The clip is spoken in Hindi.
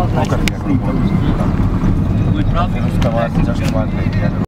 वो कर दिया करो फिर उसके बाद जस्ट बाद ले लिया करो